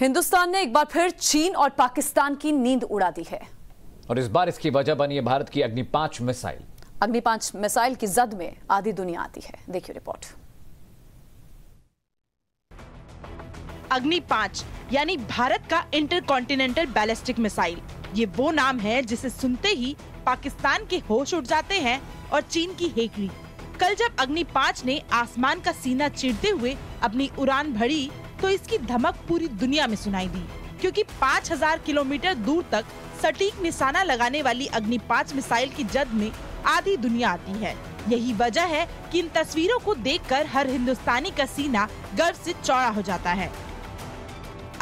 हिंदुस्तान ने एक बार फिर चीन और पाकिस्तान की नींद उड़ा दी है। और इस बार इसकी वजह बनी है भारत की अग्नि पाँच मिसाइल। अग्नि पाँच मिसाइल की जद में आधी दुनिया आती है। देखिए रिपोर्ट। अग्नि पाँच यानी भारत का इंटरकॉन्टिनेंटल बैलिस्टिक मिसाइल। ये वो नाम है जिसे सुनते ही पाकिस्तान के होश उठ जाते हैं और चीन की हेकड़ी कल जब अग्नि पाँच ने आसमान का सीना चीरते हुए अपनी उड़ान भरी तो इसकी धमक पूरी दुनिया में सुनाई दी, क्योंकि 5000 किलोमीटर दूर तक सटीक निशाना लगाने वाली अग्नि पाँच मिसाइल की जद में आधी दुनिया आती है। यही वजह है कि इन तस्वीरों को देखकर हर हिंदुस्तानी का सीना गर्व से चौड़ा हो जाता है।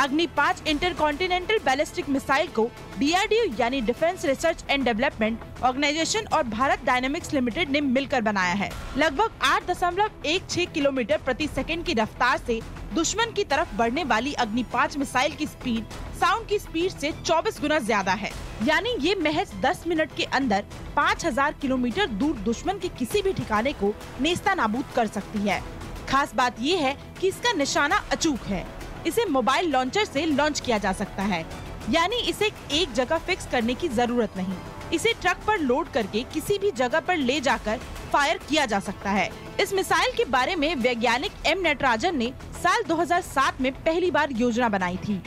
अग्नि पाँच इंटरकॉन्टिनेंटल बैलिस्टिक मिसाइल को डीआरडीओ यानी defence research and development organisation और भारत डायनेमिक्स लिमिटेड ने मिलकर बनाया है। लगभग आठ दशमलव एक छह किलोमीटर प्रति सेकंड की रफ्तार से दुश्मन की तरफ़ बढ़ने वाली अग्नि पाँच मिसाइल की स्पीड, साउंड की स्पीड से 24 गुना ज़्यादा है। यानी ये महज 10 मिनट के अंदर 5000 किलोमीटर दूर दुश्मन के किसी भी ठिकाने को नेस्ता नाबूद कर सकती है। खास बात ये है कि इसका निशाना अचूक है। इसे मोबाइल लॉन्चर से लॉन्च किया जा सकता है। यानी इसे एक जगह फिक्स करने की ज़रूरत नहीं। इसे ट्रक पर लोड करके किसी भी जगह पर ले जाकर फायर किया जा सकता है। इस मिसाइल के बारे में वैज्ञानिक एम नटराजन ने साल 2007 में पहली बार योजना बनाई थी।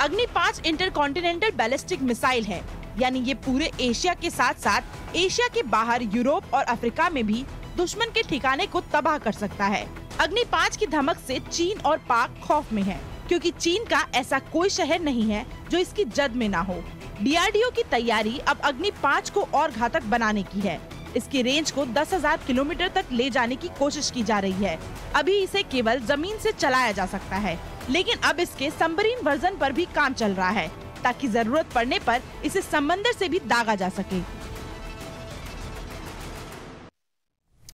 अग्नि पाँच इंटरकॉन्टिनेंटल बैलिस्टिक मिसाइल है। यानी ये पूरे एशिया के साथ साथ एशिया के बाहर, यूरोप और अफ्रीका में भी दुश्मन के ठिकाने को तबाह कर सकता है। अग्नि पाँच की धमक से चीन और पाक खौफ में है। क्योंकि चीन का ऐसा कोई शहर नहीं है जो इसकी जद में ना हो। डीआरडीओ की तैयारी अब अग्नि पाँच को और घातक बनाने की है। इसकी रेंज को 10,000 किलोमीटर तक ले जाने की कोशिश की जा रही है। अभी इसे केवल ज़मीन से चलाया जा सकता है लेकिन अब इसके सबमरीन वर्जन पर भी काम चल रहा है ताकि ज़रूरत पड़ने पर इसे समंदर से भी दागा जा सके।